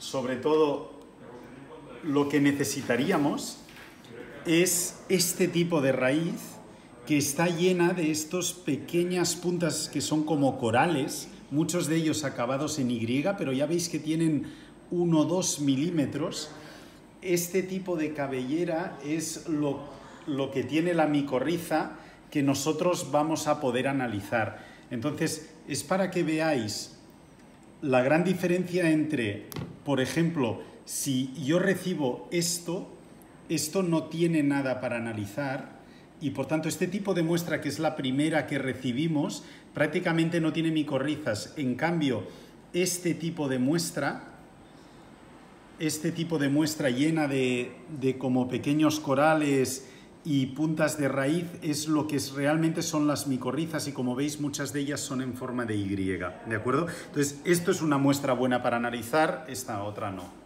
sobre todo lo que necesitaríamos es este tipo de raíz que está llena de estos pequeñas puntas que son como corales, muchos de ellos acabados en Y, pero ya veis que tienen 1 o 2 milímetros. Este tipo de cabellera es lo, lo que tiene la micorriza que nosotros vamos a poder analizar. Entonces, es para que veáis la gran diferencia entre, por ejemplo, si yo recibo esto, esto no tiene nada para analizar y por tanto este tipo de muestra que es la primera que recibimos prácticamente no tiene micorrizas. En cambio, este tipo de muestra, este tipo de muestra llena de, de como pequeños corales y puntas de raíz es lo que realmente son las micorrizas y como veis muchas de ellas son en forma de Y, ¿de acuerdo? Entonces esto es una muestra buena para analizar, esta otra no.